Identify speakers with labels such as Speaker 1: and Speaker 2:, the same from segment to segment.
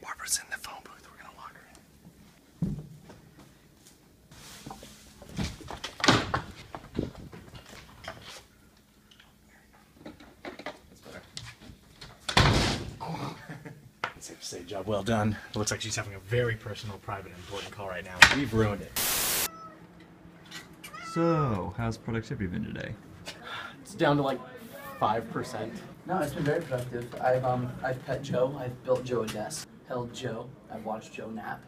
Speaker 1: Barbara's in the phone booth. We're gonna lock her in. Safe to say, job well done. It looks like she's having a very personal, private, important call right now. We've ruined it.
Speaker 2: So, how's productivity been today?
Speaker 1: It's down to like five percent.
Speaker 3: No, it's been very productive. I've um I've pet Joe. I've built Joe a desk. Held Joe. I've watched Joe nap.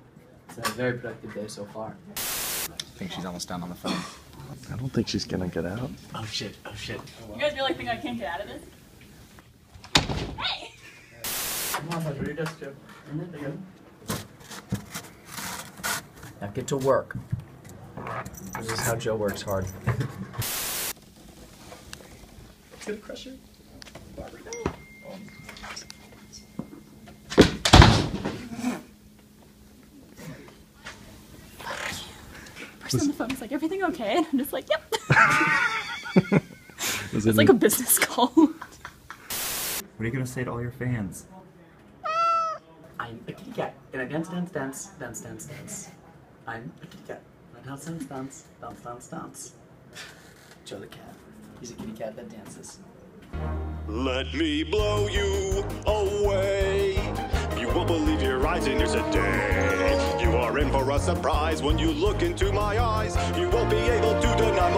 Speaker 3: It's a very productive day so far.
Speaker 4: I think she's almost done on the phone.
Speaker 1: I don't think she's gonna get out. Oh shit! Oh shit!
Speaker 5: You guys really think I can't get out of this? Hey!
Speaker 3: Come on, bud. Your desk, Joe. There you. Now get to work. This is how Joe works hard.
Speaker 1: It's gonna crush. Barbara, no. Oh.
Speaker 5: Person on the phone is like, everything okay? And I'm just like, yep.
Speaker 2: Was
Speaker 5: It's like a business call.
Speaker 2: What are you gonna say to all your fans?
Speaker 3: I'm a kitty cat, and I dance, dance, dance, dance, dance, dance. I'm a kitty cat. I dance, dance, dance, dance, dance, dance. Joe the cat. He's a kitty cat that dances.
Speaker 6: Let me blow you away. You won't believe your eyes in here today. You are in for a surprise when you look into my eyes. You won't be able to deny.